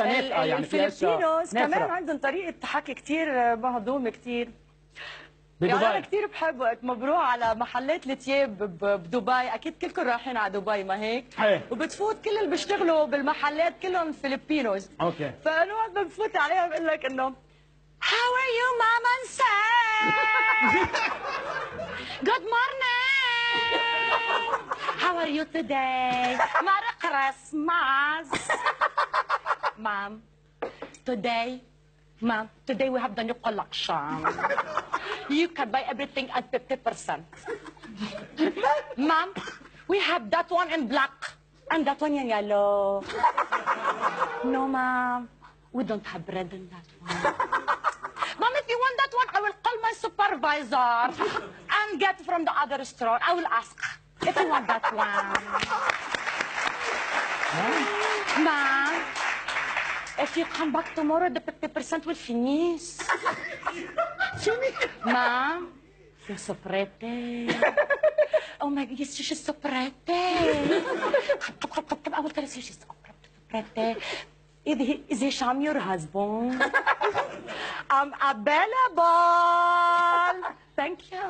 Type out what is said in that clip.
نافقه يعني فيها الفلبينوس كمان نافرة. عندهم طريقة حكي كثير مهضومه كثير يعني أنا بدبي كثير بحب وقت ما بروح على محلات الثياب ب- بدبي أكيد كلكم رايحين على دبي ما هيك إيه. وبتفوت كل اللي بيشتغلوا بالمحلات كلهم فلبينوس أوكي فأنا وقت ما بفوت عليهم بقول لك إنه How are you, Mom and? Good morning. How are you today? Merry Christmas. Mom, today, Mom, today we have the new collection. You can buy everything at 50%. Mom, we have that one in black and that one in yellow. No, Mom, we don't have bread in that one. Mom, if you want that one, I will call my supervisor and get from the other store. I will ask if you want that one. Mom, if you come back tomorrow, the 50% will finish. Mom, you're so pretty. Oh my God, yes, she's so pretty. I will tell you, she's so pretty. Is Hisham your husband? I'm available. Thank you.